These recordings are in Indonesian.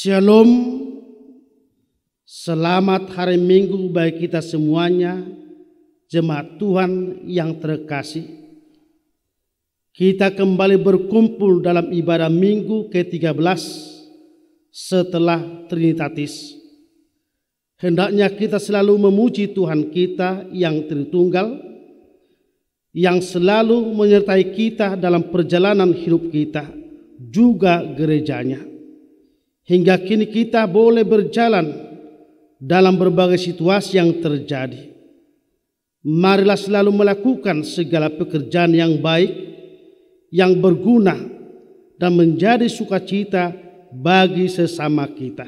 Shalom, selamat hari Minggu bagi kita semuanya, jemaat Tuhan yang terkasih. Kita kembali berkumpul dalam ibadah Minggu ke-13 setelah Trinitatis. Hendaknya kita selalu memuji Tuhan kita yang Tritunggal, yang selalu menyertai kita dalam perjalanan hidup kita, juga gerejanya hingga kini kita boleh berjalan dalam berbagai situasi yang terjadi. Marilah selalu melakukan segala pekerjaan yang baik, yang berguna, dan menjadi sukacita bagi sesama kita.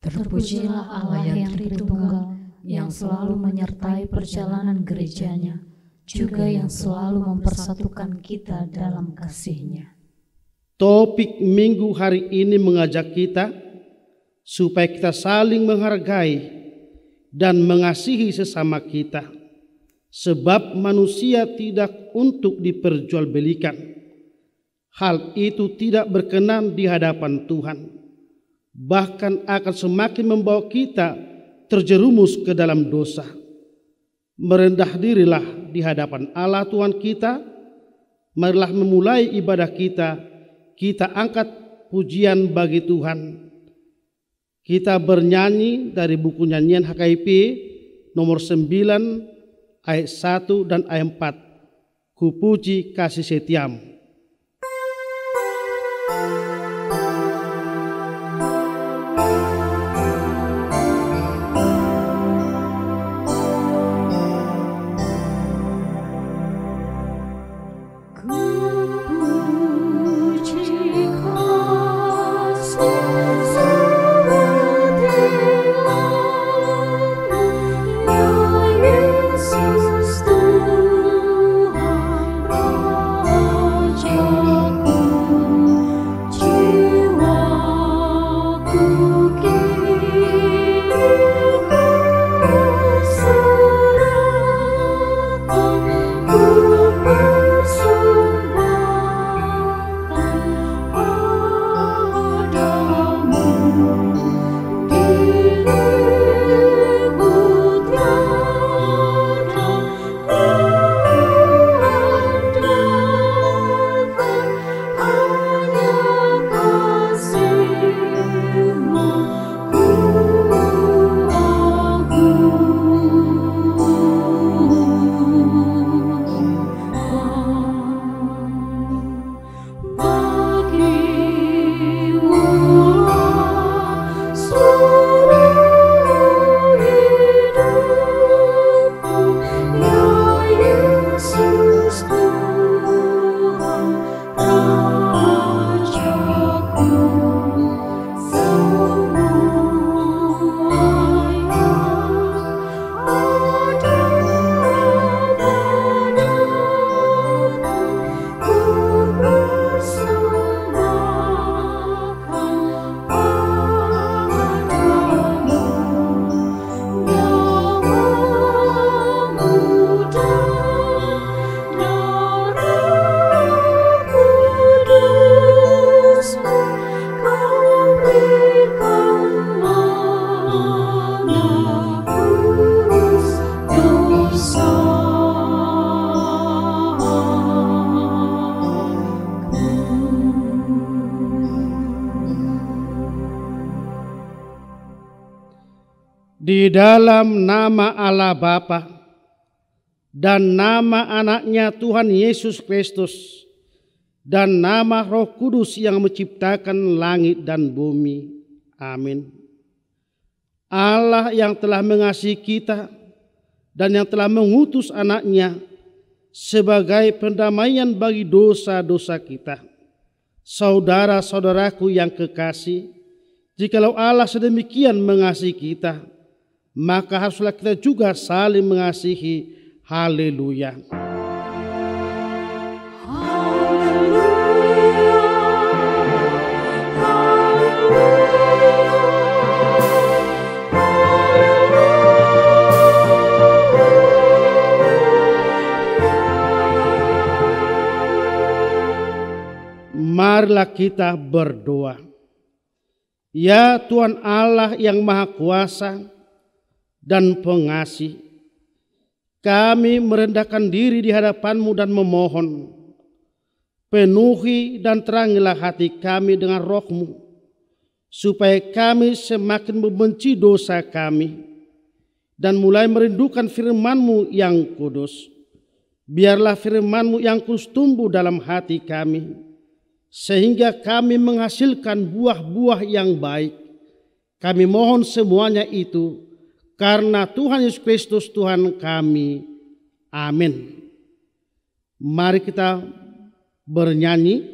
Terpujilah Allah yang Tritunggal, yang selalu menyertai perjalanan gerejanya, juga yang selalu mempersatukan kita dalam kasihnya. Topik minggu hari ini mengajak kita supaya kita saling menghargai dan mengasihi sesama kita. Sebab manusia tidak untuk diperjualbelikan. Hal itu tidak berkenan di hadapan Tuhan. Bahkan akan semakin membawa kita terjerumus ke dalam dosa. Merendah dirilah di hadapan Allah Tuhan kita. Marilah memulai ibadah kita kita angkat pujian bagi Tuhan. Kita bernyanyi dari buku nyanyian HKIP nomor 9 ayat 1 dan ayat 4. Kupuji kasih setiamu. Dalam nama Allah Bapa dan nama anaknya Tuhan Yesus Kristus dan nama Roh Kudus yang menciptakan langit dan bumi. Amin. Allah yang telah mengasihi kita dan yang telah mengutus anaknya sebagai pendamaian bagi dosa-dosa kita. Saudara-saudaraku yang kekasih, jikalau Allah sedemikian mengasihi kita, maka haruslah kita juga saling mengasihi. Haleluya. marilah kita berdoa. Ya Tuhan Allah yang Maha Kuasa dan Pengasih, kami merendahkan diri di hadapanmu dan memohon, penuhi dan terangilah hati kami dengan rohmu, supaya kami semakin membenci dosa kami dan mulai merindukan firmanmu yang kudus. Biarlah firmanmu yang kudus tumbuh dalam hati kami sehingga kami menghasilkan buah-buah yang baik. Kami mohon semuanya itu karena Tuhan Yesus Kristus Tuhan kami. Amin. Mari kita bernyanyi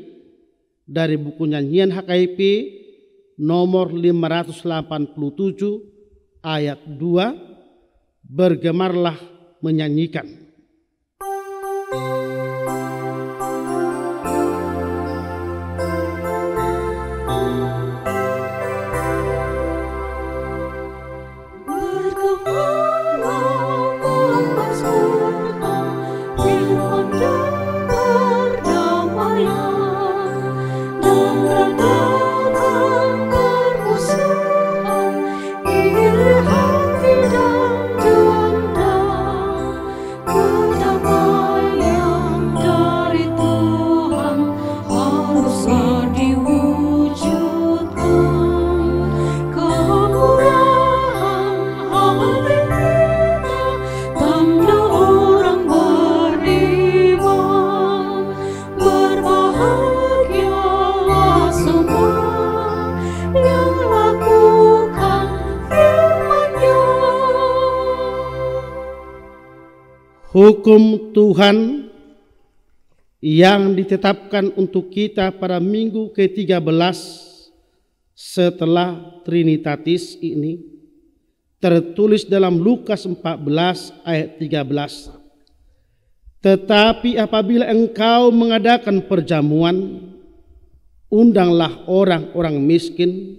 dari buku nyanyian HKIP nomor 587 ayat 2 bergemarlah menyanyikan. Hukum Tuhan yang ditetapkan untuk kita pada minggu ke-13 setelah Trinitatis ini tertulis dalam Lukas 14 ayat 13. Tetapi apabila engkau mengadakan perjamuan, undanglah orang-orang miskin,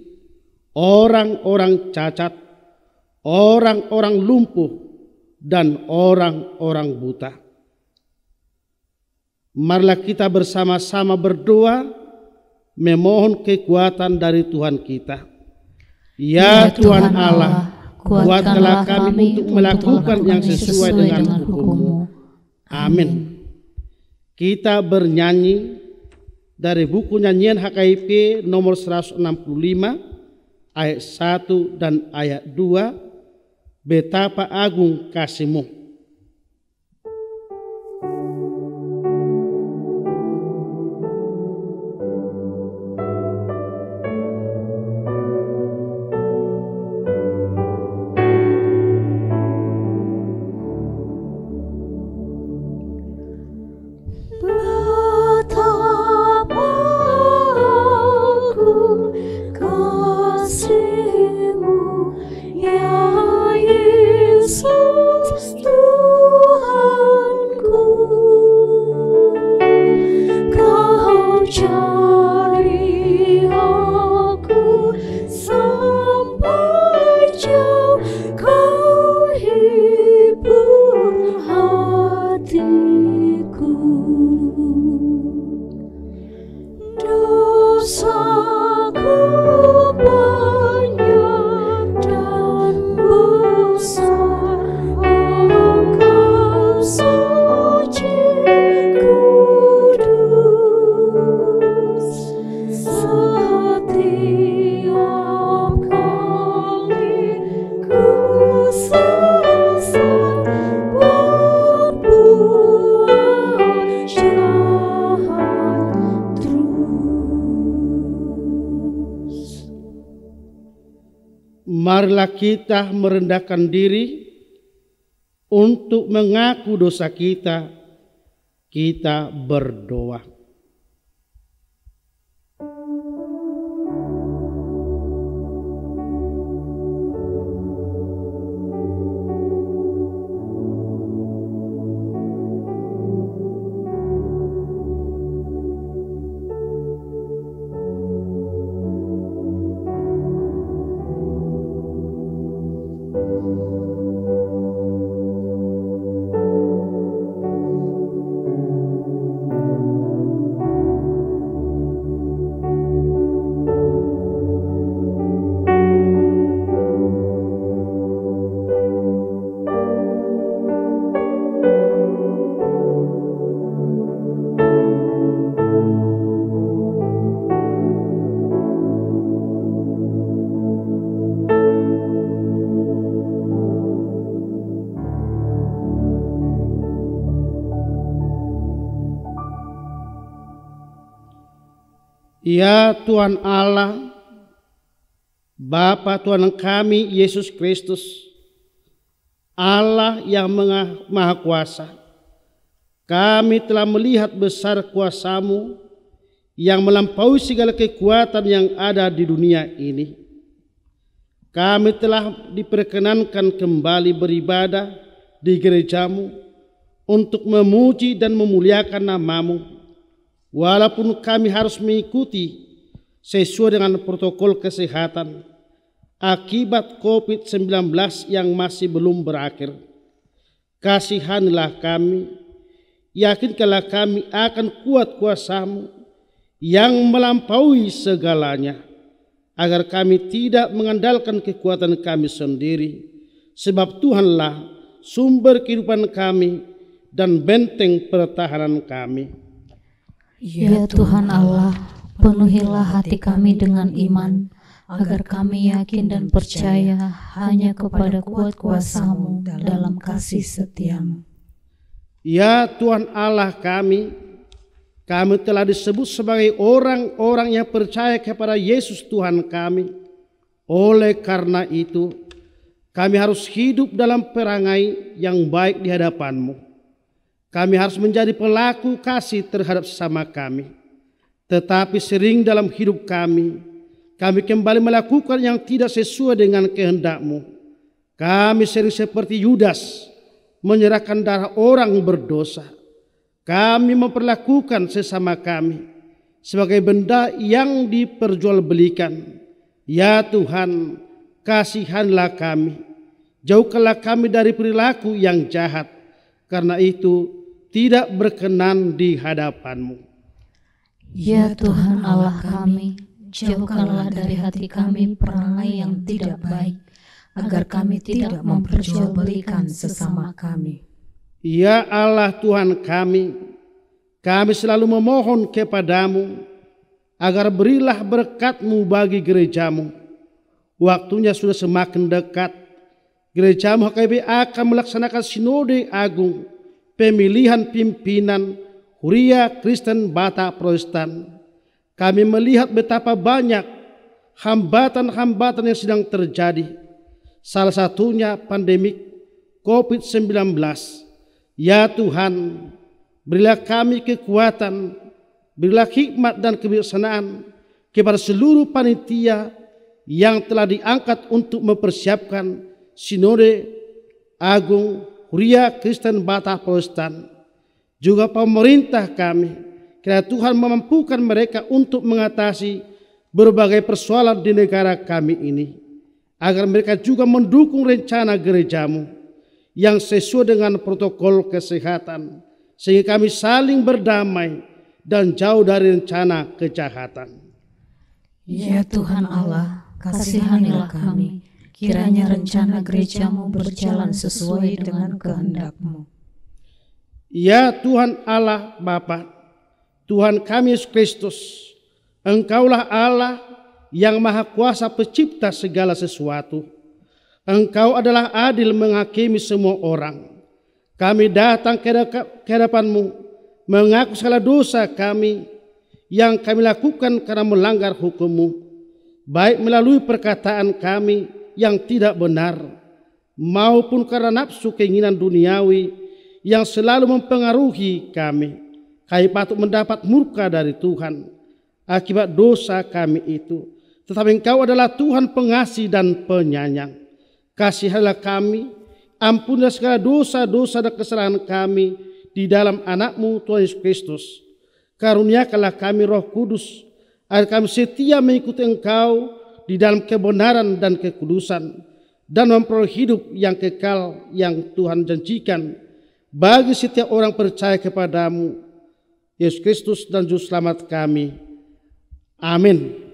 orang-orang cacat, orang-orang lumpuh, dan orang-orang buta. Marilah kita bersama-sama berdoa memohon kekuatan dari Tuhan kita. Ya, ya Tuhan Allah, kuatkanlah kami untuk melakukan yang sesuai dengan hukum-Mu. Amin. Kita bernyanyi dari buku nyanyian HKIP nomor 165 ayat 1 dan ayat 2 betapa agung kasihmu. Marilah kita merendahkan diri untuk mengaku dosa kita Kita berdoa. Ya Tuhan Allah, Bapa Tuhan kami Yesus Kristus, Allah yang maha kuasa, kami telah melihat besar kuasamu yang melampaui segala kekuatan yang ada di dunia ini. Kami telah diperkenankan kembali beribadah di gerejamu untuk memuji dan memuliakan namamu Walaupun kami harus mengikuti sesuai dengan protokol kesehatan akibat COVID-19 yang masih belum berakhir. Kasihanlah kami, yakinkanlah kami akan kuat kuasamu yang melampaui segalanya, agar kami tidak mengandalkan kekuatan kami sendiri, sebab Tuhanlah sumber kehidupan kami dan benteng pertahanan kami. Ya Tuhan Allah, penuhilah hati kami dengan iman, agar kami yakin dan percaya hanya kepada kuat kuasamu dalam kasih setiamu. Ya Tuhan Allah kami, kami telah disebut sebagai orang-orang yang percaya kepada Yesus Tuhan kami. Oleh karena itu, kami harus hidup dalam perangai yang baik di hadapanmu kami harus menjadi pelaku kasih terhadap sesama kami. Tetapi sering dalam hidup kami, kami kembali melakukan yang tidak sesuai dengan kehendakmu. Kami sering seperti Yudas, menyerahkan darah orang berdosa. Kami memperlakukan sesama kami sebagai benda yang diperjualbelikan. Ya Tuhan, kasihanlah kami. Jauhkanlah kami dari perilaku yang jahat. Karena itu, tidak berkenan di hadapanmu. Ya Tuhan Allah kami, jauhkanlah dari hati kami perangai yang tidak baik, agar kami tidak memperjualbelikan sesama kami. Ya Allah Tuhan kami, kami selalu memohon kepadamu, agar berilah berkatmu bagi gerejamu. Waktunya sudah semakin dekat, gerejamu HKB akan melaksanakan sinode agung pemilihan pimpinan Huria Kristen Batak Protestan, kami melihat betapa banyak hambatan-hambatan yang sedang terjadi. Salah satunya pandemi COVID-19. Ya Tuhan, berilah kami kekuatan, berilah hikmat dan kebijaksanaan kepada seluruh panitia yang telah diangkat untuk mempersiapkan sinode agung Huria Kristen Batak Protestan, juga pemerintah kami, kiranya Tuhan memampukan mereka untuk mengatasi berbagai persoalan di negara kami ini, agar mereka juga mendukung rencana gerejamu yang sesuai dengan protokol kesehatan, sehingga kami saling berdamai dan jauh dari rencana kejahatan. Ya Tuhan Allah, kasihanilah kami Kiranya rencana gerejamu berjalan sesuai dengan kehendakmu. Ya Tuhan Allah Bapa, Tuhan kami Yesus Kristus, Engkaulah Allah yang maha kuasa pencipta segala sesuatu. Engkau adalah adil menghakimi semua orang. Kami datang ke hadapanmu mengaku segala dosa kami yang kami lakukan karena melanggar hukummu. Baik melalui perkataan kami yang tidak benar maupun karena nafsu keinginan duniawi yang selalu mempengaruhi kami. Kami patut mendapat murka dari Tuhan akibat dosa kami itu. Tetapi Engkau adalah Tuhan pengasih dan penyayang. Kasihilah kami, ampunilah segala dosa-dosa dan kesalahan kami di dalam anakmu Tuhan Yesus Kristus. Karuniakanlah kami roh kudus, agar kami setia mengikuti Engkau di dalam kebenaran dan kekudusan, dan memperoleh hidup yang kekal yang Tuhan janjikan bagi setiap orang percaya kepadamu Yesus Kristus dan Juru Selamat kami. Amin.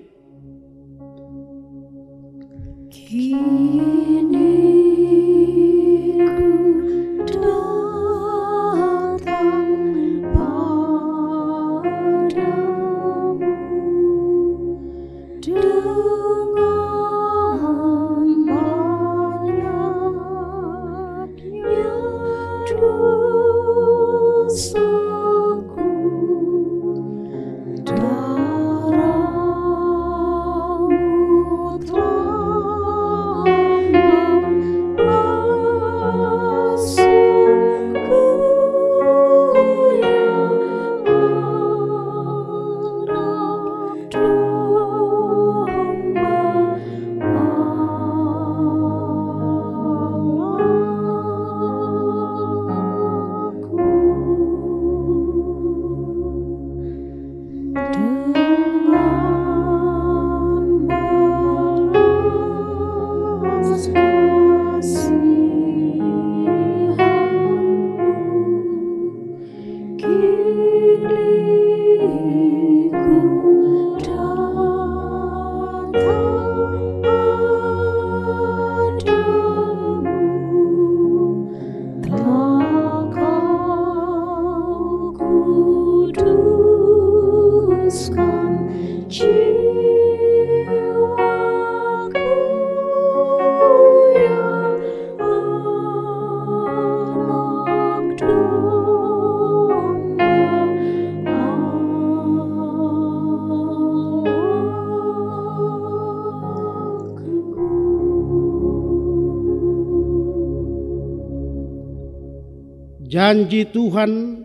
Janji Tuhan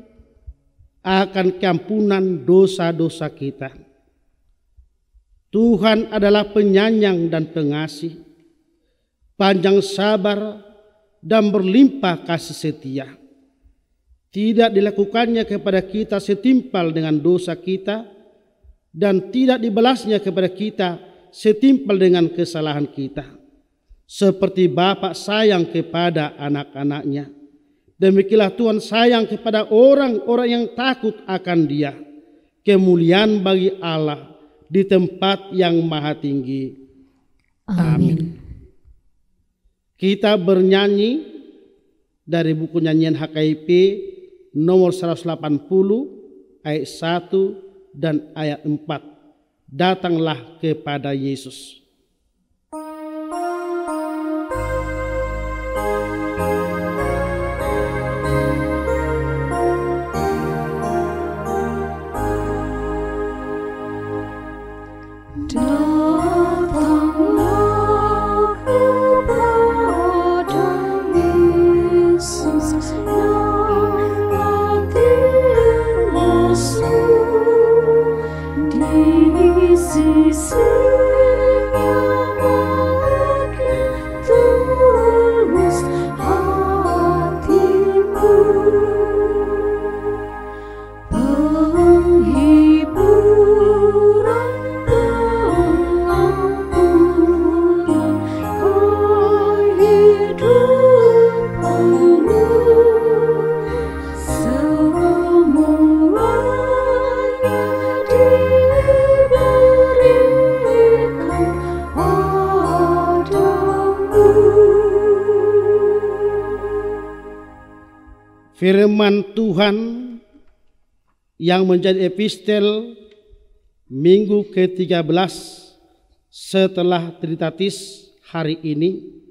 akan keampunan dosa-dosa kita. Tuhan adalah penyayang dan pengasih, panjang sabar dan berlimpah kasih setia. Tidak dilakukannya kepada kita setimpal dengan dosa kita dan tidak dibalasnya kepada kita setimpal dengan kesalahan kita. Seperti Bapak sayang kepada anak-anaknya Demikianlah Tuhan sayang kepada orang-orang yang takut akan dia. Kemuliaan bagi Allah di tempat yang maha tinggi. Amin. Kita bernyanyi dari buku nyanyian HKIP nomor 180 ayat 1 dan ayat 4. Datanglah kepada Yesus. Firman Tuhan yang menjadi epistel minggu ke-13 setelah Tritatis hari ini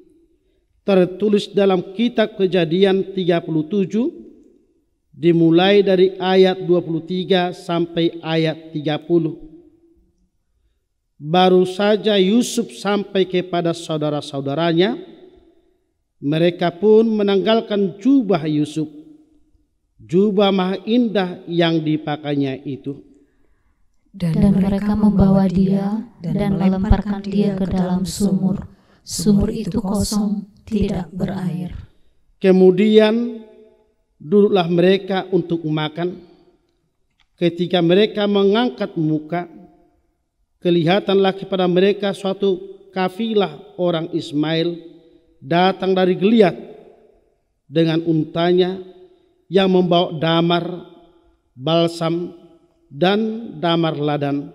tertulis dalam kitab Kejadian 37 dimulai dari ayat 23 sampai ayat 30. Baru saja Yusuf sampai kepada saudara-saudaranya, mereka pun menanggalkan jubah Yusuf jubah maha indah yang dipakainya itu. Dan, dan mereka membawa dia dan melemparkan dia ke dalam sumur. Sumur itu kosong, tidak berair. Kemudian duduklah mereka untuk makan. Ketika mereka mengangkat muka, kelihatanlah kepada mereka suatu kafilah orang Ismail datang dari Geliat dengan untanya yang membawa damar, balsam, dan damar ladan.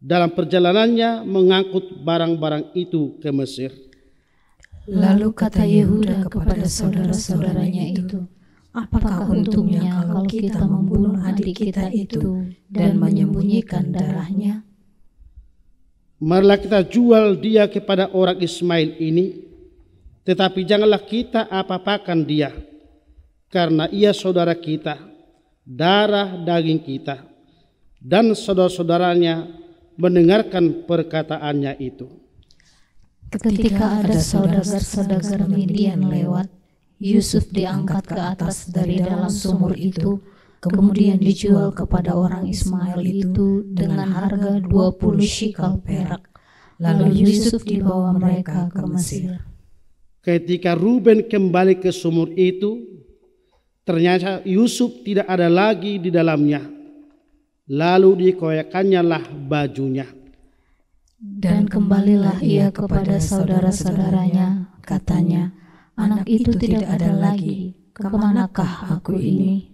Dalam perjalanannya mengangkut barang-barang itu ke Mesir. Lalu kata Yehuda kepada saudara-saudaranya itu, Apakah untungnya kalau kita membunuh adik kita itu dan menyembunyikan darahnya? Marilah kita jual dia kepada orang Ismail ini, tetapi janganlah kita apa-apakan dia, karena ia saudara kita, darah daging kita, dan saudara-saudaranya mendengarkan perkataannya itu. Ketika ada saudagar-saudagar Midian lewat, Yusuf diangkat ke atas dari dalam sumur itu, kemudian dijual kepada orang Ismail itu dengan harga 20 shikal perak. Lalu Yusuf dibawa mereka ke Mesir. Ketika Ruben kembali ke sumur itu, ternyata Yusuf tidak ada lagi di dalamnya. Lalu dikoyakannya lah bajunya. Dan kembalilah ia kepada saudara-saudaranya, katanya, anak itu tidak ada lagi, ke manakah aku ini?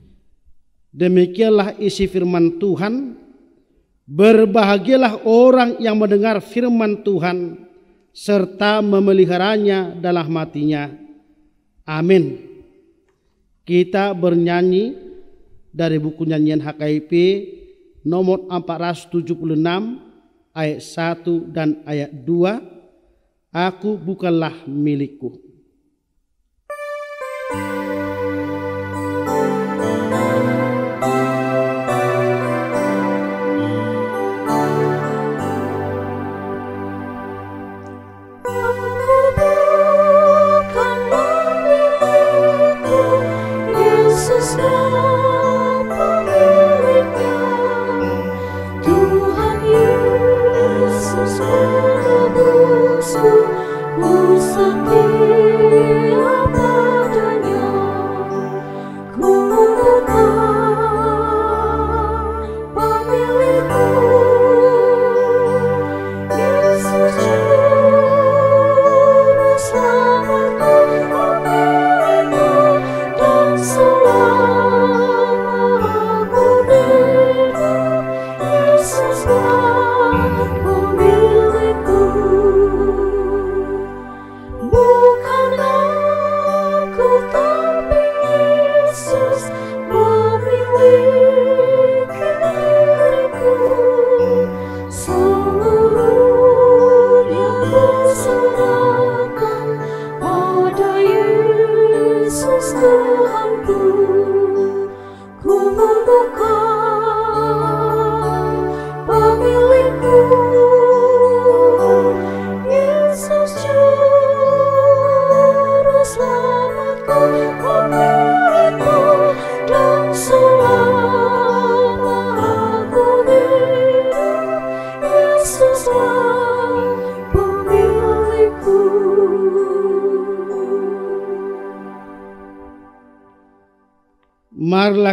Demikianlah isi firman Tuhan. Berbahagialah orang yang mendengar firman Tuhan serta memeliharanya dalam matinya. Amin. Kita bernyanyi dari buku nyanyian HKIP nomor 476 ayat 1 dan ayat 2. Aku bukanlah milikku.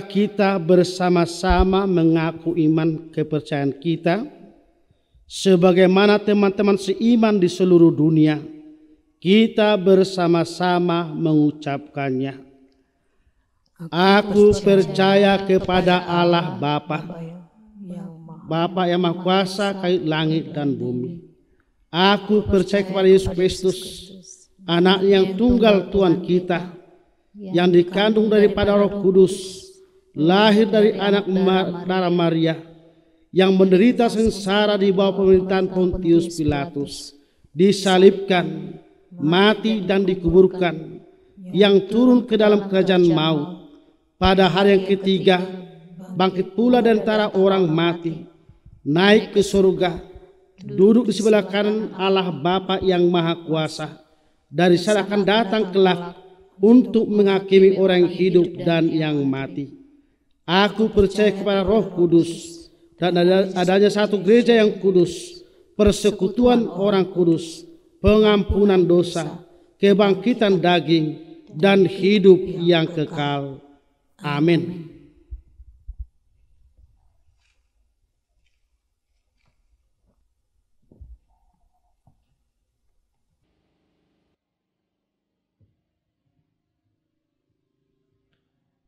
Kita bersama-sama mengaku iman kepercayaan kita sebagaimana teman-teman seiman di seluruh dunia kita bersama-sama mengucapkannya. Aku percaya kepada Allah Bapa, Bapa yang Maha Kuasa kait langit dan bumi. Aku percaya kepada Yesus Kristus, anak yang tunggal Tuhan kita, yang dikandung daripada Roh Kudus, lahir dari anak darah Maria, yang menderita sengsara di bawah pemerintahan Pontius Pilatus, disalibkan, mati dan dikuburkan, yang turun ke dalam kerajaan maut, pada hari yang ketiga, bangkit pula dari antara orang mati, naik ke surga, duduk di sebelah kanan Allah Bapa yang Maha Kuasa, dari sana akan datang kelak untuk menghakimi orang hidup dan yang mati. Aku percaya kepada Roh Kudus dan adanya satu gereja yang kudus, persekutuan orang kudus, pengampunan dosa, kebangkitan daging, dan hidup yang kekal. Amin.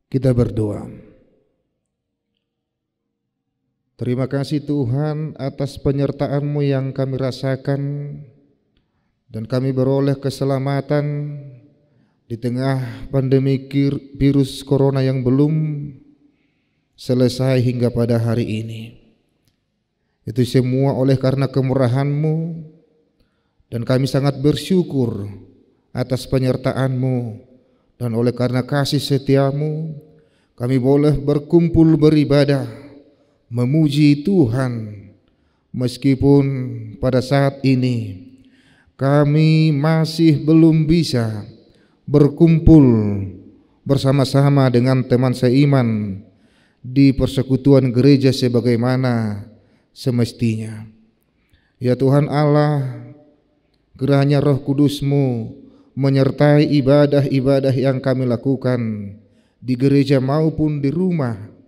Kita berdoa. Terima kasih Tuhan atas penyertaan-Mu yang kami rasakan dan kami beroleh keselamatan di tengah pandemi virus corona yang belum selesai hingga pada hari ini. Itu semua oleh karena kemurahan-Mu dan kami sangat bersyukur atas penyertaan-Mu dan oleh karena kasih setiamu, kami boleh berkumpul beribadah, memuji Tuhan, meskipun pada saat ini kami masih belum bisa berkumpul bersama-sama dengan teman seiman di persekutuan gereja sebagaimana semestinya. Ya Tuhan Allah, gerahnya roh kudusmu menyertai ibadah-ibadah yang kami lakukan di gereja maupun di rumah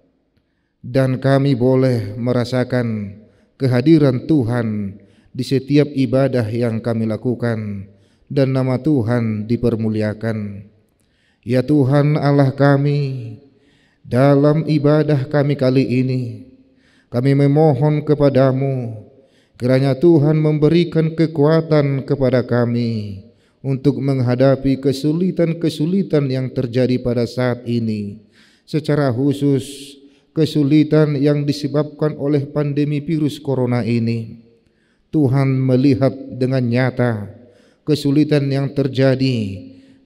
dan kami boleh merasakan kehadiran Tuhan di setiap ibadah yang kami lakukan dan nama Tuhan dipermuliakan. Ya Tuhan Allah kami, dalam ibadah kami kali ini, kami memohon kepadamu, kiranya Tuhan memberikan kekuatan kepada kami, untuk menghadapi kesulitan-kesulitan yang terjadi pada saat ini. Secara khusus, kesulitan yang disebabkan oleh pandemi virus corona ini. Tuhan melihat dengan nyata kesulitan yang terjadi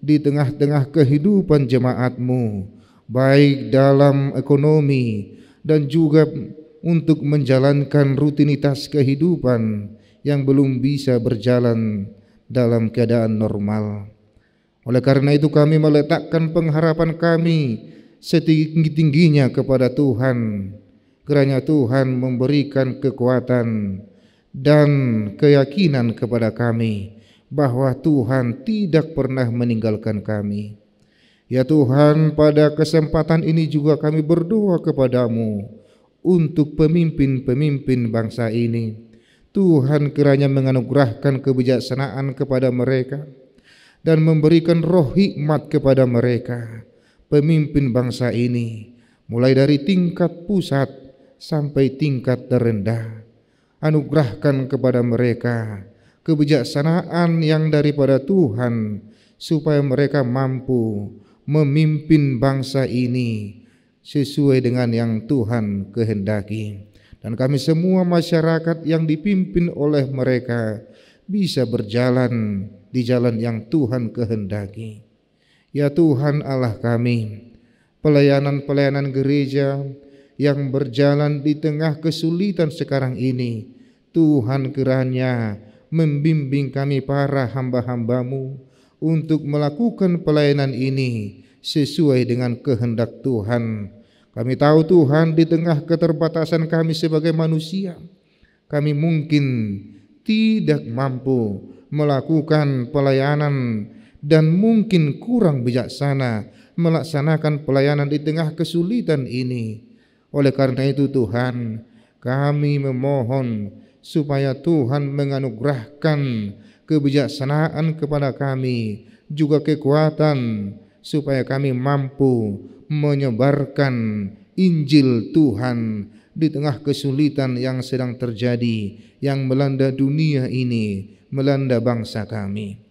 di tengah-tengah kehidupan jemaatmu, baik dalam ekonomi dan juga untuk menjalankan rutinitas kehidupan yang belum bisa berjalan dalam keadaan normal. Oleh karena itu kami meletakkan pengharapan kami setinggi-tingginya kepada Tuhan. Kiranya Tuhan memberikan kekuatan dan keyakinan kepada kami bahwa Tuhan tidak pernah meninggalkan kami. Ya Tuhan, pada kesempatan ini juga kami berdoa kepadamu untuk pemimpin-pemimpin bangsa ini Tuhan kiranya menganugerahkan kebijaksanaan kepada mereka dan memberikan roh hikmat kepada mereka, pemimpin bangsa ini, mulai dari tingkat pusat sampai tingkat terendah. Anugerahkan kepada mereka kebijaksanaan yang daripada Tuhan, supaya mereka mampu memimpin bangsa ini sesuai dengan yang Tuhan kehendaki dan kami semua masyarakat yang dipimpin oleh mereka bisa berjalan di jalan yang Tuhan kehendaki. Ya Tuhan Allah kami, pelayanan-pelayanan gereja yang berjalan di tengah kesulitan sekarang ini, Tuhan kiranya membimbing kami para hamba-hambamu untuk melakukan pelayanan ini sesuai dengan kehendak Tuhan. Kami tahu Tuhan di tengah keterbatasan kami sebagai manusia, kami mungkin tidak mampu melakukan pelayanan dan mungkin kurang bijaksana melaksanakan pelayanan di tengah kesulitan ini. Oleh karena itu Tuhan, kami memohon supaya Tuhan menganugerahkan kebijaksanaan kepada kami, juga kekuatan supaya kami mampu menyebarkan Injil Tuhan di tengah kesulitan yang sedang terjadi yang melanda dunia ini, melanda bangsa kami.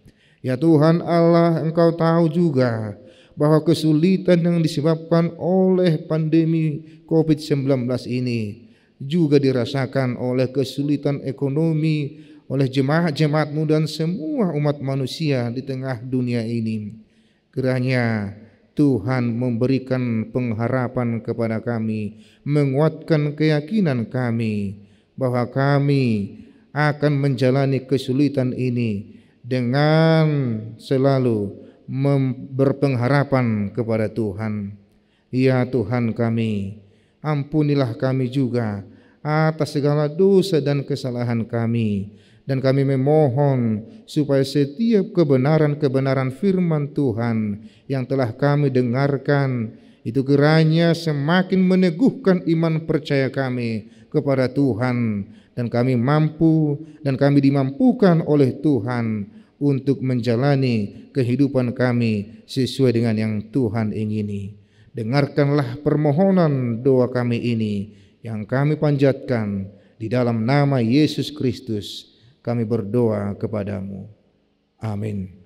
Ya Tuhan Allah, Engkau tahu juga bahwa kesulitan yang disebabkan oleh pandemi COVID-19 ini juga dirasakan oleh kesulitan ekonomi oleh jemaat-jemaatmu dan semua umat manusia di tengah dunia ini. Kiranya Tuhan memberikan pengharapan kepada kami, menguatkan keyakinan kami bahwa kami akan menjalani kesulitan ini dengan selalu berpengharapan kepada Tuhan. Ya Tuhan kami, ampunilah kami juga atas segala dosa dan kesalahan kami. Dan kami memohon supaya setiap kebenaran-kebenaran firman Tuhan yang telah kami dengarkan itu kiranya semakin meneguhkan iman percaya kami kepada Tuhan dan kami mampu dan kami dimampukan oleh Tuhan untuk menjalani kehidupan kami sesuai dengan yang Tuhan ingini. Dengarkanlah permohonan doa kami ini yang kami panjatkan di dalam nama Yesus Kristus. Kami berdoa kepadamu. Amin.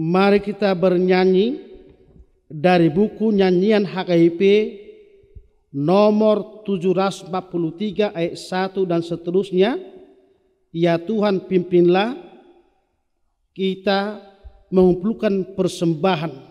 Mari kita bernyanyi dari buku nyanyian HKIP nomor 743 ayat 1 dan seterusnya. Ya Tuhan pimpinlah kita mengumpulkan persembahan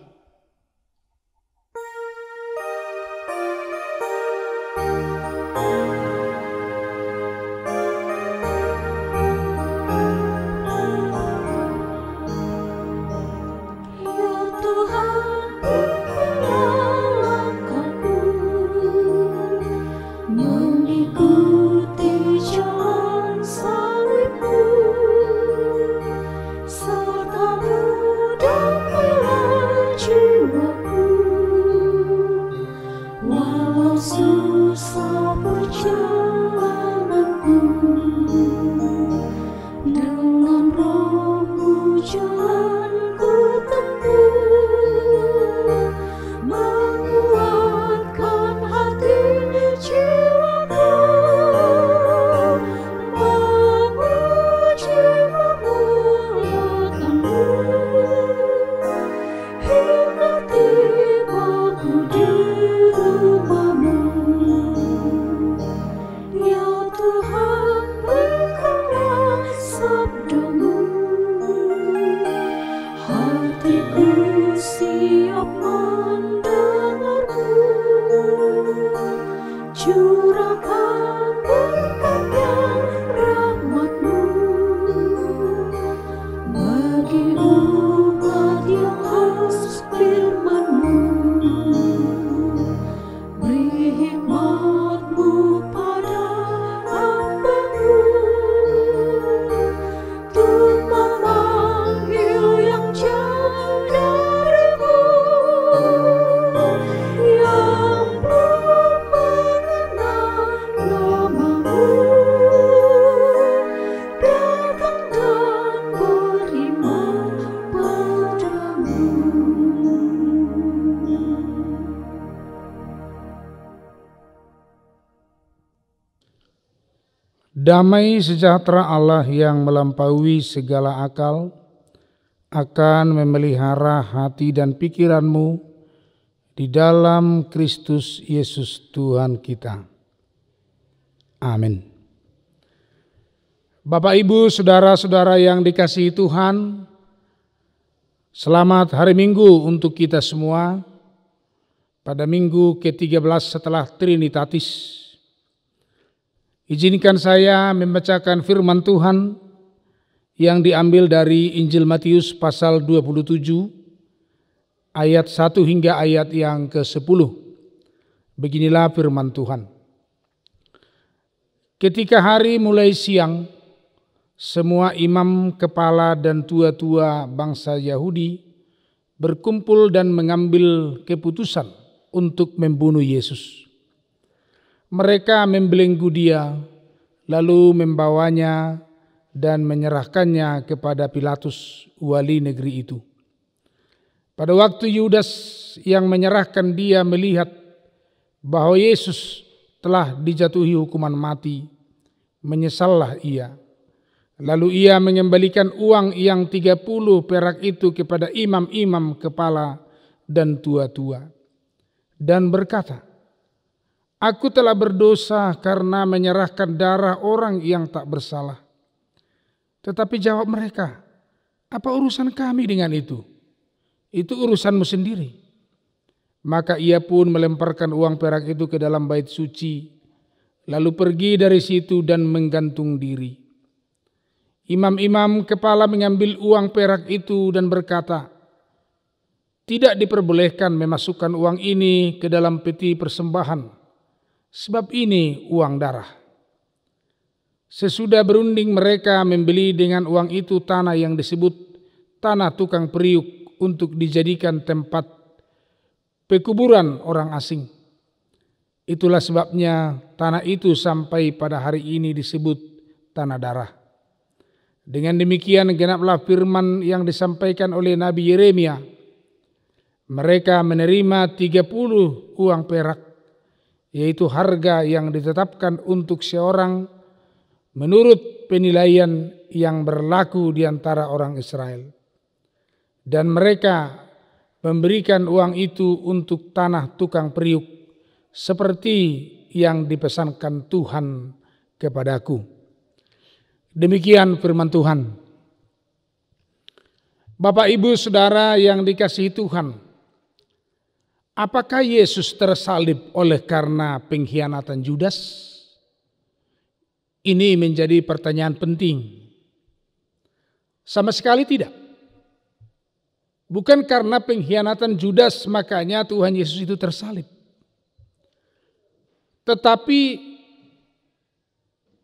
Damai sejahtera Allah yang melampaui segala akal akan memelihara hati dan pikiranmu di dalam Kristus Yesus Tuhan kita. Amin. Bapak, Ibu, saudara-saudara yang dikasihi Tuhan, selamat hari Minggu untuk kita semua. Pada minggu ke-13 setelah Trinitatis, Izinkan saya membacakan firman Tuhan yang diambil dari Injil Matius pasal 27 ayat 1 hingga ayat yang ke-10. Beginilah firman Tuhan. Ketika hari mulai siang, semua imam kepala dan tua-tua bangsa Yahudi berkumpul dan mengambil keputusan untuk membunuh Yesus. Mereka membelenggu dia, lalu membawanya dan menyerahkannya kepada Pilatus, wali negeri itu. Pada waktu Yudas yang menyerahkan dia melihat bahwa Yesus telah dijatuhi hukuman mati, menyesallah ia. Lalu ia mengembalikan uang yang 30 perak itu kepada imam-imam kepala dan tua-tua. Dan berkata, Aku telah berdosa karena menyerahkan darah orang yang tak bersalah. Tetapi jawab mereka, apa urusan kami dengan itu? itu urusanmu sendiri. Maka ia pun melemparkan uang perak itu ke dalam bait suci, lalu pergi dari situ dan menggantung diri. Imam-imam kepala mengambil uang perak itu dan berkata, tidak diperbolehkan memasukkan uang ini ke dalam peti persembahan, sebab ini uang darah. Sesudah berunding mereka membeli dengan uang itu tanah yang disebut tanah tukang periuk untuk dijadikan tempat pekuburan orang asing. Itulah sebabnya tanah itu sampai pada hari ini disebut tanah darah. Dengan demikian genaplah firman yang disampaikan oleh Nabi Yeremia. Mereka menerima 30 uang perak, yaitu harga yang ditetapkan untuk seorang menurut penilaian yang berlaku di antara orang Israel. Dan mereka memberikan uang itu untuk tanah tukang periuk seperti yang dipesankan Tuhan kepadaku. Demikian firman Tuhan. Bapak Ibu Saudara yang dikasihi Tuhan, apakah Yesus tersalib oleh karena pengkhianatan Judas? Ini menjadi pertanyaan penting. Sama sekali tidak. Bukan karena pengkhianatan Judas makanya Tuhan Yesus itu tersalib. Tetapi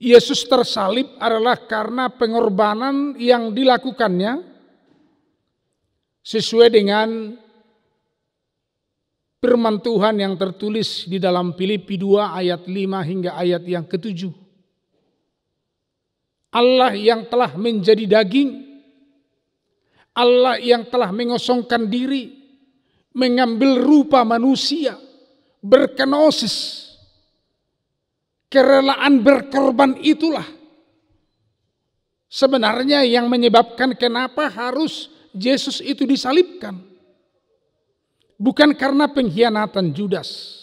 Yesus tersalib adalah karena pengorbanan yang dilakukannya sesuai dengan firman Tuhan yang tertulis di dalam Filipi 2 ayat 5 hingga ayat yang ketujuh. Allah yang telah menjadi daging, Allah yang telah mengosongkan diri, mengambil rupa manusia, berkenosis, kerelaan berkorban itulah. Sebenarnya yang menyebabkan kenapa harus Yesus itu disalibkan. Bukan karena pengkhianatan Judas.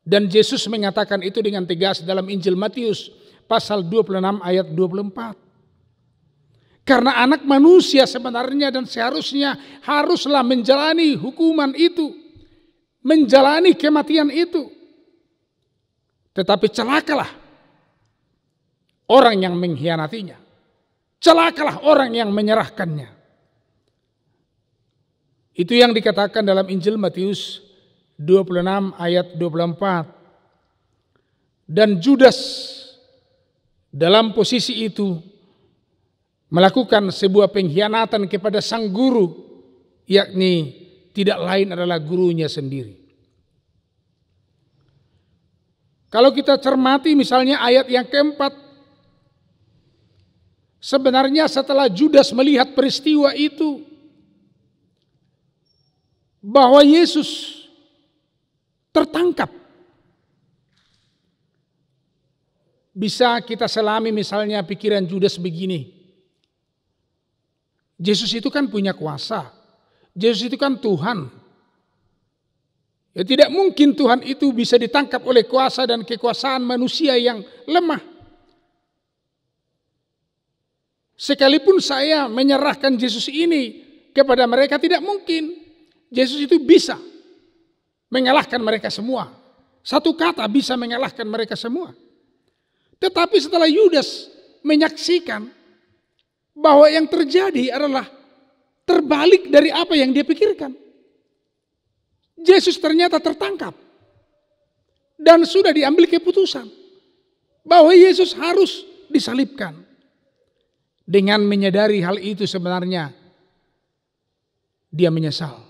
Dan Yesus mengatakan itu dengan tegas dalam Injil Matius pasal 26 ayat 24. Karena anak manusia sebenarnya dan seharusnya haruslah menjalani hukuman itu. Menjalani kematian itu. Tetapi celakalah orang yang mengkhianatinya. Celakalah orang yang menyerahkannya. Itu yang dikatakan dalam Injil Matius 26 ayat 24. Dan Judas dalam posisi itu melakukan sebuah pengkhianatan kepada sang guru yakni tidak lain adalah gurunya sendiri. Kalau kita cermati misalnya ayat yang keempat sebenarnya setelah Judas melihat peristiwa itu bahwa Yesus tertangkap Bisa kita selami misalnya pikiran Judas begini. Yesus itu kan punya kuasa. Yesus itu kan Tuhan. Ya tidak mungkin Tuhan itu bisa ditangkap oleh kuasa dan kekuasaan manusia yang lemah. Sekalipun saya menyerahkan Yesus ini kepada mereka tidak mungkin. Yesus itu bisa mengalahkan mereka semua. Satu kata bisa mengalahkan mereka semua. Tetapi setelah Yudas menyaksikan bahwa yang terjadi adalah terbalik dari apa yang dia pikirkan. Yesus ternyata tertangkap dan sudah diambil keputusan bahwa Yesus harus disalibkan. Dengan menyadari hal itu sebenarnya dia menyesal.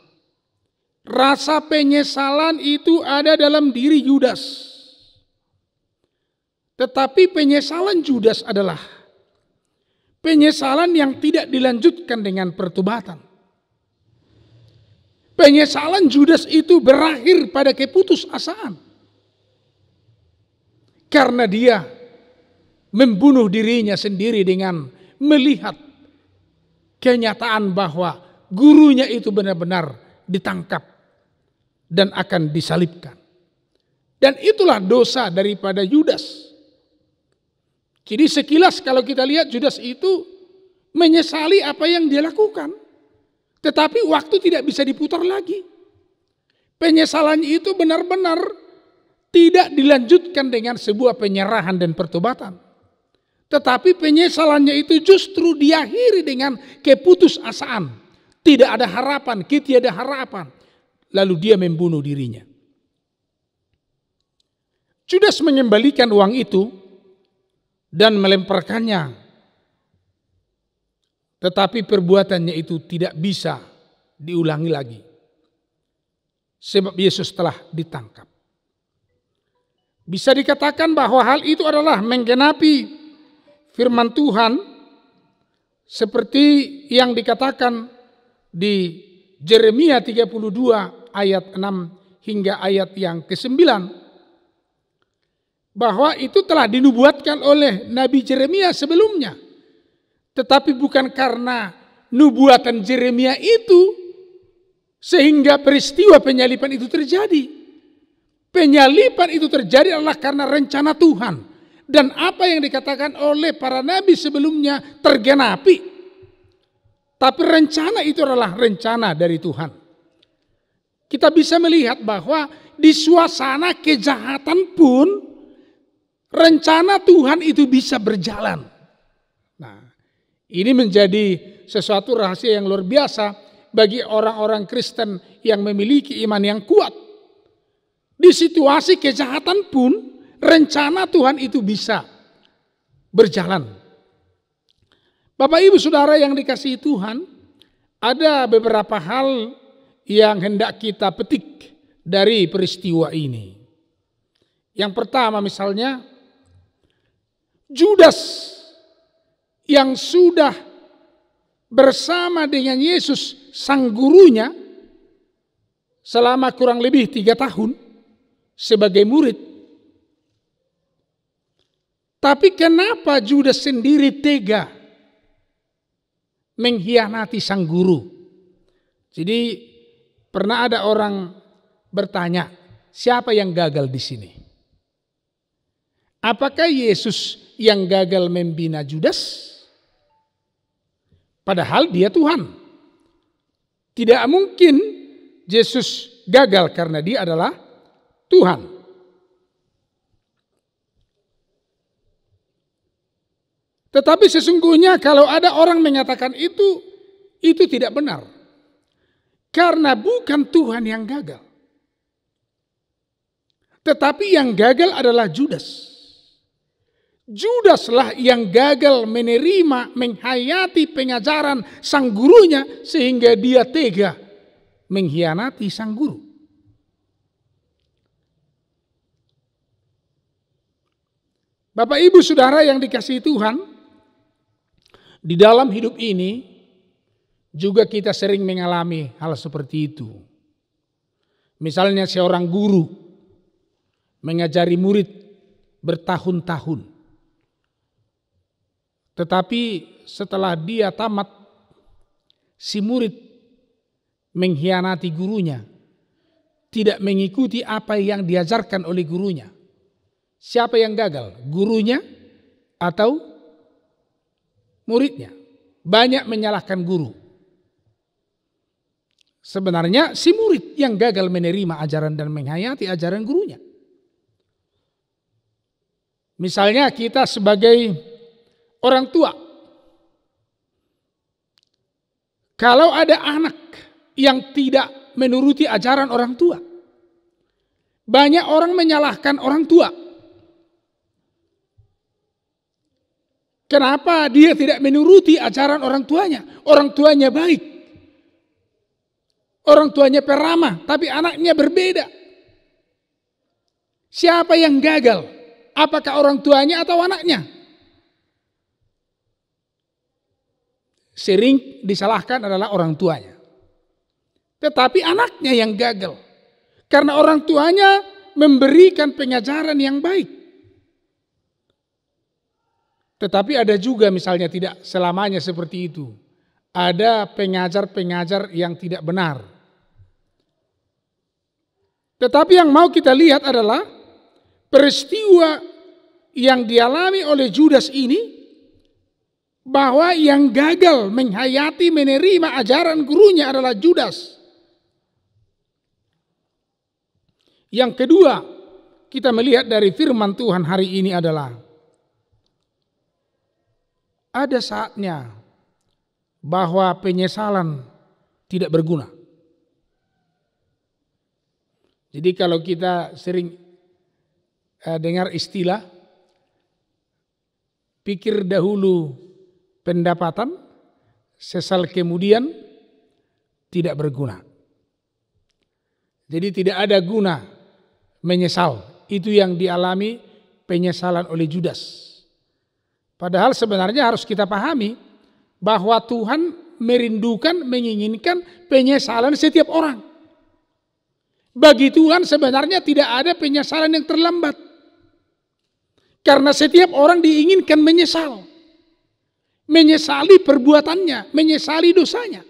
Rasa penyesalan itu ada dalam diri Yudas. Tetapi penyesalan Judas adalah penyesalan yang tidak dilanjutkan dengan pertobatan. Penyesalan Judas itu berakhir pada keputusasaan. Karena dia membunuh dirinya sendiri dengan melihat kenyataan bahwa gurunya itu benar-benar ditangkap dan akan disalibkan. Dan itulah dosa daripada Yudas. Jadi sekilas kalau kita lihat Judas itu menyesali apa yang dia lakukan. Tetapi waktu tidak bisa diputar lagi. Penyesalannya itu benar-benar tidak dilanjutkan dengan sebuah penyerahan dan pertobatan. Tetapi penyesalannya itu justru diakhiri dengan keputusasaan. Tidak ada harapan, kita ada harapan. Lalu dia membunuh dirinya. Judas mengembalikan uang itu dan melemparkannya. Tetapi perbuatannya itu tidak bisa diulangi lagi. Sebab Yesus telah ditangkap. Bisa dikatakan bahwa hal itu adalah menggenapi firman Tuhan seperti yang dikatakan di Jeremia 32 ayat 6 hingga ayat yang ke-9 bahwa itu telah dinubuatkan oleh Nabi Jeremia sebelumnya. Tetapi bukan karena nubuatan Jeremia itu sehingga peristiwa penyalipan itu terjadi. Penyalipan itu terjadi adalah karena rencana Tuhan. Dan apa yang dikatakan oleh para nabi sebelumnya tergenapi. Tapi rencana itu adalah rencana dari Tuhan. Kita bisa melihat bahwa di suasana kejahatan pun rencana Tuhan itu bisa berjalan. Nah, ini menjadi sesuatu rahasia yang luar biasa bagi orang-orang Kristen yang memiliki iman yang kuat. Di situasi kejahatan pun rencana Tuhan itu bisa berjalan. Bapak Ibu Saudara yang dikasihi Tuhan, ada beberapa hal yang hendak kita petik dari peristiwa ini. Yang pertama misalnya Judas yang sudah bersama dengan Yesus sang gurunya selama kurang lebih tiga tahun sebagai murid. Tapi kenapa Judas sendiri tega mengkhianati sang guru? Jadi pernah ada orang bertanya, siapa yang gagal di sini? Apakah Yesus yang gagal membina Judas? Padahal dia Tuhan. Tidak mungkin Yesus gagal karena dia adalah Tuhan. Tetapi sesungguhnya kalau ada orang menyatakan itu, itu tidak benar. Karena bukan Tuhan yang gagal. Tetapi yang gagal adalah Judas. Judaslah yang gagal menerima, menghayati pengajaran sang gurunya sehingga dia tega mengkhianati sang guru. Bapak Ibu Saudara yang dikasihi Tuhan, di dalam hidup ini juga kita sering mengalami hal seperti itu. Misalnya seorang guru mengajari murid bertahun-tahun tetapi setelah dia tamat, si murid mengkhianati gurunya, tidak mengikuti apa yang diajarkan oleh gurunya. Siapa yang gagal? Gurunya atau muridnya? Banyak menyalahkan guru. Sebenarnya si murid yang gagal menerima ajaran dan menghayati ajaran gurunya. Misalnya kita sebagai orang tua. Kalau ada anak yang tidak menuruti ajaran orang tua, banyak orang menyalahkan orang tua. Kenapa dia tidak menuruti ajaran orang tuanya? Orang tuanya baik. Orang tuanya peramah, tapi anaknya berbeda. Siapa yang gagal? Apakah orang tuanya atau anaknya? sering disalahkan adalah orang tuanya. Tetapi anaknya yang gagal. Karena orang tuanya memberikan pengajaran yang baik. Tetapi ada juga misalnya tidak selamanya seperti itu. Ada pengajar-pengajar yang tidak benar. Tetapi yang mau kita lihat adalah peristiwa yang dialami oleh Judas ini bahwa yang gagal menghayati menerima ajaran gurunya adalah Judas. Yang kedua, kita melihat dari firman Tuhan hari ini adalah ada saatnya bahwa penyesalan tidak berguna. Jadi kalau kita sering uh, dengar istilah pikir dahulu pendapatan, sesal kemudian tidak berguna. Jadi tidak ada guna menyesal. Itu yang dialami penyesalan oleh Judas. Padahal sebenarnya harus kita pahami bahwa Tuhan merindukan, menginginkan penyesalan setiap orang. Bagi Tuhan sebenarnya tidak ada penyesalan yang terlambat. Karena setiap orang diinginkan menyesal. Menyesali perbuatannya, menyesali dosanya.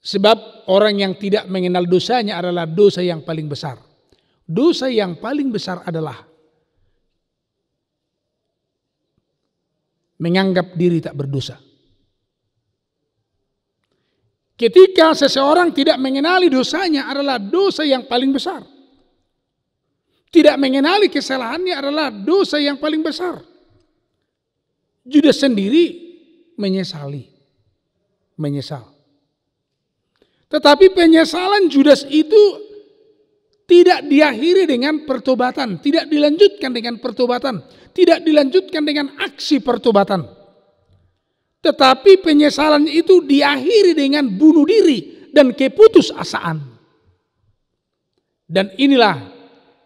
Sebab orang yang tidak mengenal dosanya adalah dosa yang paling besar. Dosa yang paling besar adalah menganggap diri tak berdosa. Ketika seseorang tidak mengenali dosanya adalah dosa yang paling besar. Tidak mengenali kesalahannya adalah dosa yang paling besar. Judas sendiri menyesali. Menyesal. Tetapi penyesalan Judas itu tidak diakhiri dengan pertobatan, tidak dilanjutkan dengan pertobatan, tidak dilanjutkan dengan aksi pertobatan. Tetapi penyesalan itu diakhiri dengan bunuh diri dan keputusasaan. Dan inilah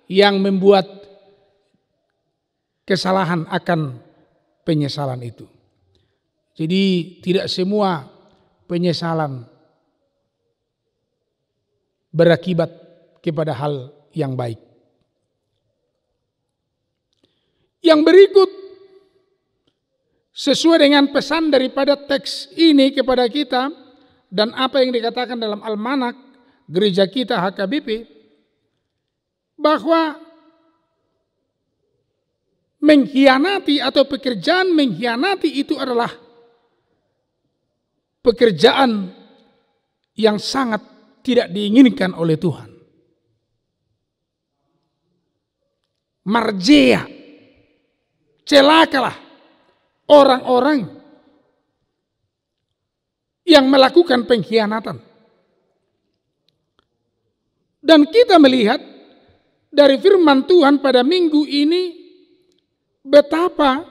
yang membuat kesalahan akan penyesalan itu. Jadi tidak semua penyesalan berakibat kepada hal yang baik. Yang berikut Sesuai dengan pesan daripada teks ini kepada kita dan apa yang dikatakan dalam almanak gereja kita HKBP bahwa mengkhianati atau pekerjaan mengkhianati itu adalah pekerjaan yang sangat tidak diinginkan oleh Tuhan. Marjea, celakalah orang-orang yang melakukan pengkhianatan. Dan kita melihat dari firman Tuhan pada minggu ini betapa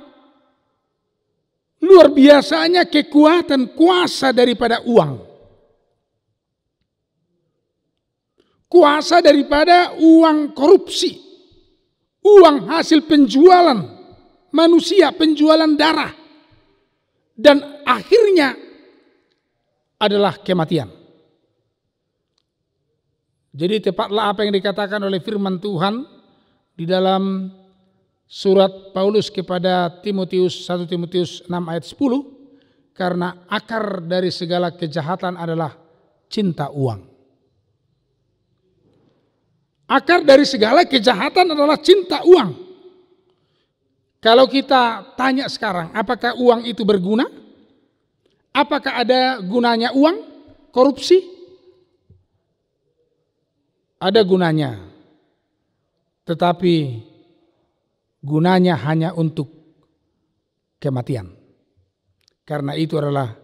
luar biasanya kekuatan kuasa daripada uang. Kuasa daripada uang korupsi. Uang hasil penjualan manusia penjualan darah dan akhirnya adalah kematian. Jadi tepatlah apa yang dikatakan oleh firman Tuhan di dalam surat Paulus kepada Timotius 1 Timotius 6 ayat 10 karena akar dari segala kejahatan adalah cinta uang. Akar dari segala kejahatan adalah cinta uang. Kalau kita tanya sekarang, apakah uang itu berguna? Apakah ada gunanya uang? Korupsi? Ada gunanya. Tetapi gunanya hanya untuk kematian. Karena itu adalah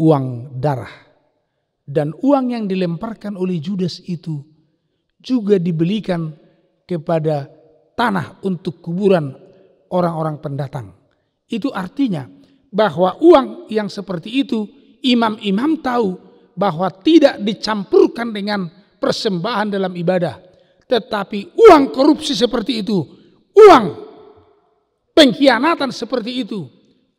uang darah. Dan uang yang dilemparkan oleh Judas itu juga dibelikan kepada tanah untuk kuburan orang-orang pendatang. Itu artinya bahwa uang yang seperti itu imam-imam tahu bahwa tidak dicampurkan dengan persembahan dalam ibadah. Tetapi uang korupsi seperti itu, uang pengkhianatan seperti itu,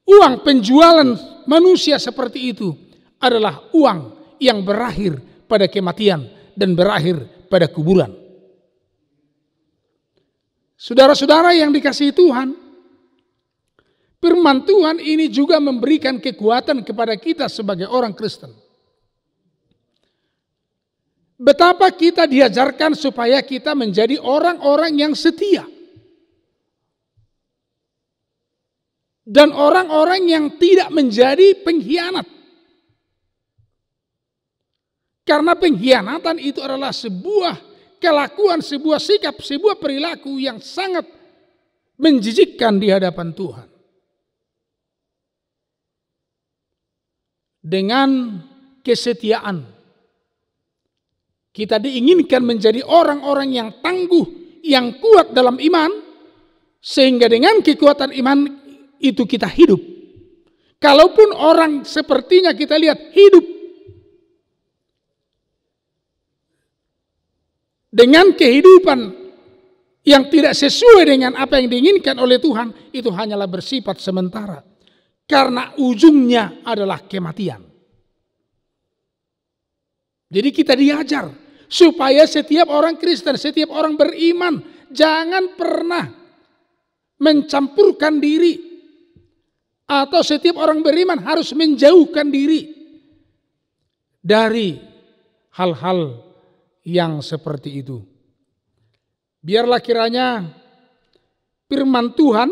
uang penjualan manusia seperti itu adalah uang yang berakhir pada kematian dan berakhir pada kuburan. Saudara-saudara yang dikasihi Tuhan, Firman Tuhan ini juga memberikan kekuatan kepada kita sebagai orang Kristen. Betapa kita diajarkan supaya kita menjadi orang-orang yang setia. dan orang-orang yang tidak menjadi pengkhianat. Karena pengkhianatan itu adalah sebuah kelakuan, sebuah sikap, sebuah perilaku yang sangat menjijikkan di hadapan Tuhan. Dengan kesetiaan, kita diinginkan menjadi orang-orang yang tangguh, yang kuat dalam iman, sehingga dengan kekuatan iman itu kita hidup. Kalaupun orang sepertinya kita lihat hidup dengan kehidupan yang tidak sesuai dengan apa yang diinginkan oleh Tuhan, itu hanyalah bersifat sementara. Karena ujungnya adalah kematian. Jadi kita diajar supaya setiap orang Kristen, setiap orang beriman jangan pernah mencampurkan diri atau setiap orang beriman harus menjauhkan diri dari hal-hal yang seperti itu. Biarlah kiranya firman Tuhan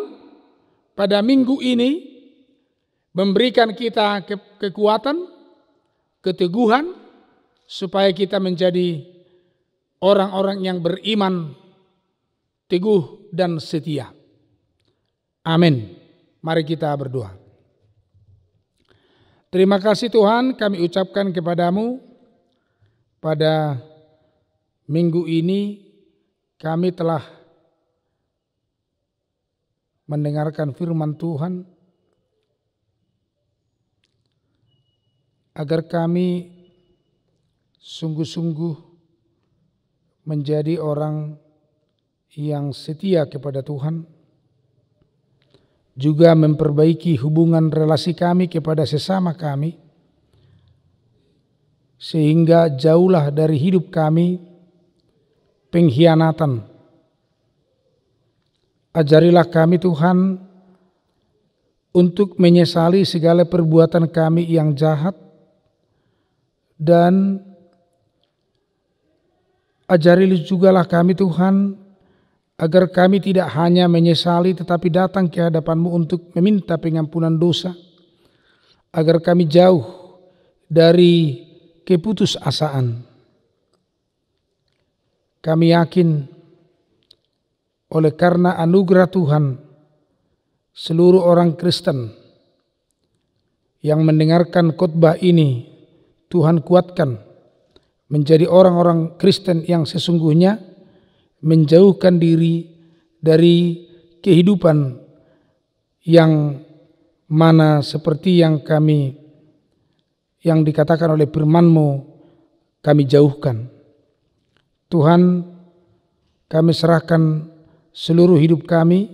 pada minggu ini memberikan kita ke kekuatan, keteguhan, supaya kita menjadi orang-orang yang beriman, teguh, dan setia. Amin. Mari kita berdoa. Terima kasih Tuhan kami ucapkan kepadamu pada Minggu ini kami telah mendengarkan firman Tuhan agar kami sungguh-sungguh menjadi orang yang setia kepada Tuhan, juga memperbaiki hubungan relasi kami kepada sesama kami, sehingga jauhlah dari hidup kami pengkhianatan. Ajarilah kami Tuhan untuk menyesali segala perbuatan kami yang jahat dan ajarilah jugalah kami Tuhan agar kami tidak hanya menyesali tetapi datang ke hadapanmu untuk meminta pengampunan dosa agar kami jauh dari keputusasaan kami yakin oleh karena anugerah Tuhan seluruh orang Kristen yang mendengarkan khotbah ini Tuhan kuatkan menjadi orang-orang Kristen yang sesungguhnya menjauhkan diri dari kehidupan yang mana seperti yang kami yang dikatakan oleh firman-Mu kami jauhkan. Tuhan, kami serahkan seluruh hidup kami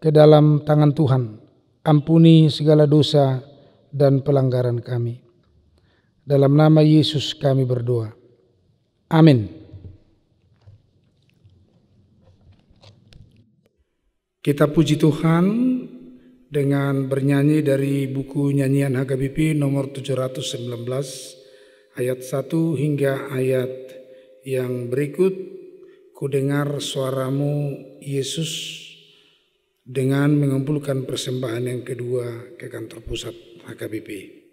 ke dalam tangan Tuhan. Ampuni segala dosa dan pelanggaran kami. Dalam nama Yesus kami berdoa. Amin. Kita puji Tuhan dengan bernyanyi dari buku nyanyian HKBP nomor 719 ayat 1 hingga ayat yang berikut ku dengar suaramu Yesus dengan mengumpulkan persembahan yang kedua ke kantor pusat HKBP.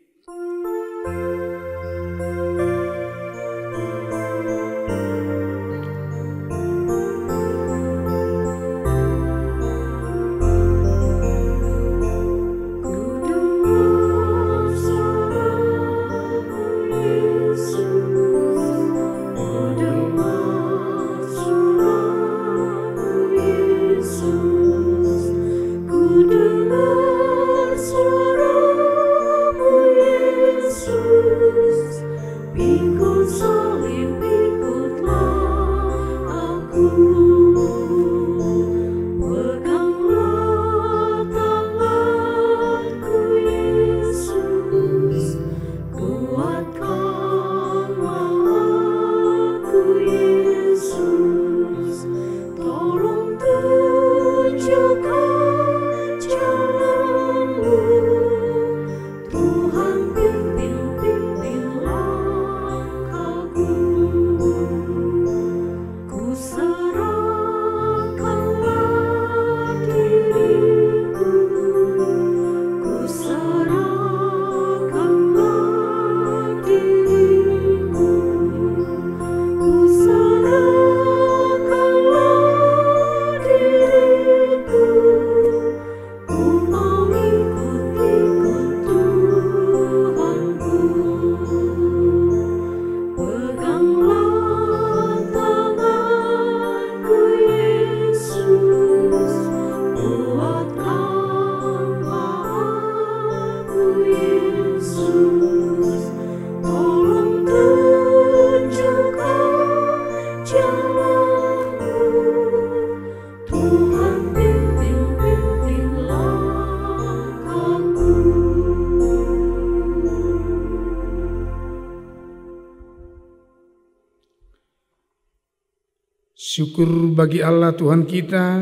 Syukur bagi Allah Tuhan kita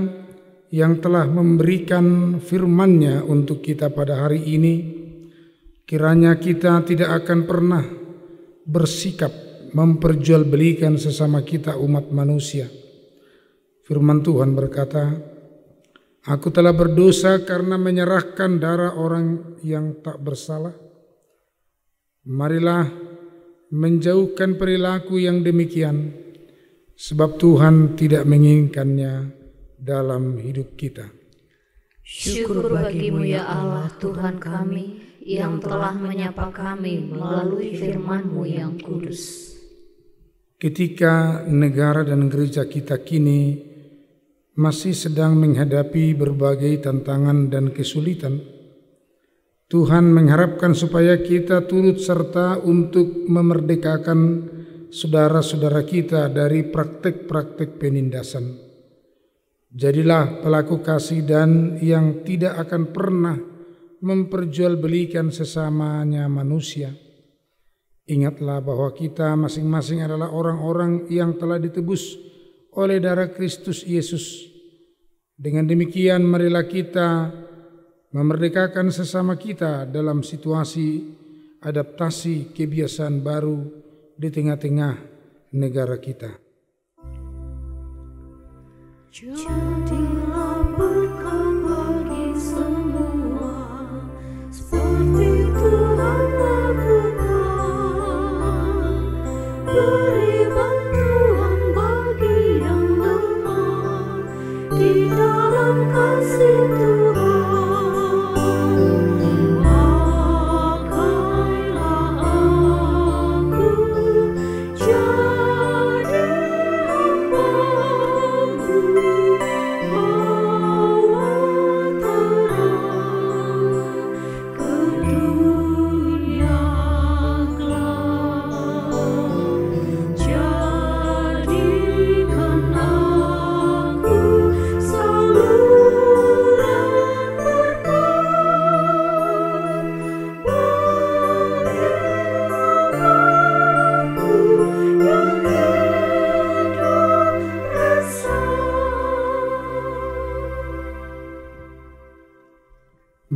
yang telah memberikan firman-Nya untuk kita pada hari ini. Kiranya kita tidak akan pernah bersikap memperjualbelikan sesama kita umat manusia. Firman Tuhan berkata, Aku telah berdosa karena menyerahkan darah orang yang tak bersalah. Marilah menjauhkan perilaku yang demikian sebab Tuhan tidak menginginkannya dalam hidup kita. Syukur bagimu ya Allah Tuhan kami yang telah menyapa kami melalui firman-Mu yang kudus. Ketika negara dan gereja kita kini masih sedang menghadapi berbagai tantangan dan kesulitan, Tuhan mengharapkan supaya kita turut serta untuk memerdekakan saudara-saudara kita dari praktek-praktek penindasan. Jadilah pelaku kasih dan yang tidak akan pernah memperjualbelikan sesamanya manusia. Ingatlah bahwa kita masing-masing adalah orang-orang yang telah ditebus oleh darah Kristus Yesus. Dengan demikian marilah kita memerdekakan sesama kita dalam situasi adaptasi kebiasaan baru di tengah-tengah negara kita. Jadilah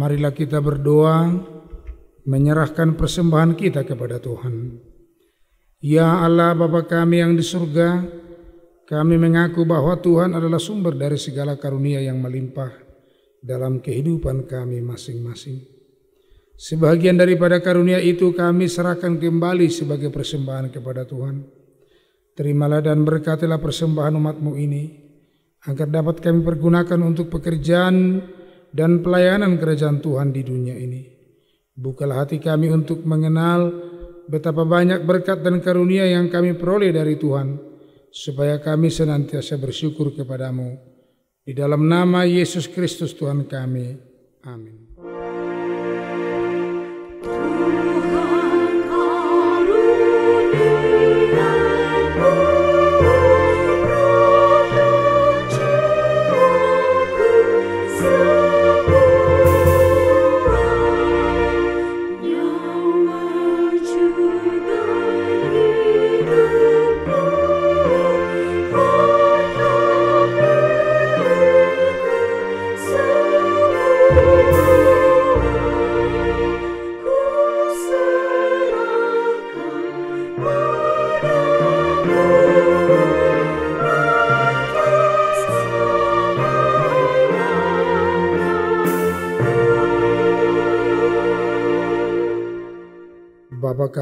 Marilah kita berdoa menyerahkan persembahan kita kepada Tuhan. Ya Allah Bapa kami yang di surga, kami mengaku bahwa Tuhan adalah sumber dari segala karunia yang melimpah dalam kehidupan kami masing-masing. Sebagian daripada karunia itu kami serahkan kembali sebagai persembahan kepada Tuhan. Terimalah dan berkatilah persembahan umatmu ini, agar dapat kami pergunakan untuk pekerjaan dan pelayanan kerajaan Tuhan di dunia ini. Bukalah hati kami untuk mengenal betapa banyak berkat dan karunia yang kami peroleh dari Tuhan, supaya kami senantiasa bersyukur kepadamu. Di dalam nama Yesus Kristus Tuhan kami. Amin.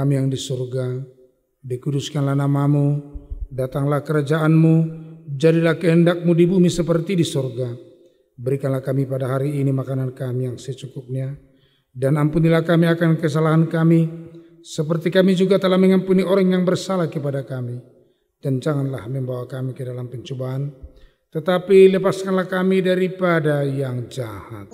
Kami yang di surga, dikuduskanlah namamu, datanglah kerajaanmu, jadilah kehendakmu di bumi seperti di surga. Berikanlah kami pada hari ini makanan kami yang secukupnya, dan ampunilah kami akan kesalahan kami, seperti kami juga telah mengampuni orang yang bersalah kepada kami. Dan janganlah membawa kami ke dalam pencobaan, tetapi lepaskanlah kami daripada yang jahat.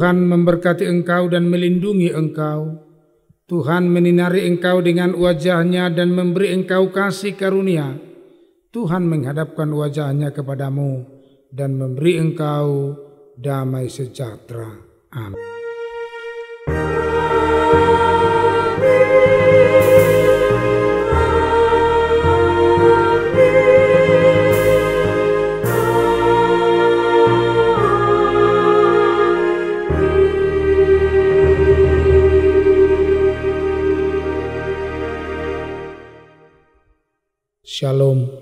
Tuhan memberkati engkau dan melindungi engkau. Tuhan meninari engkau dengan wajahnya dan memberi engkau kasih karunia. Tuhan menghadapkan wajahnya kepadamu dan memberi engkau damai sejahtera. Amin. Shalom.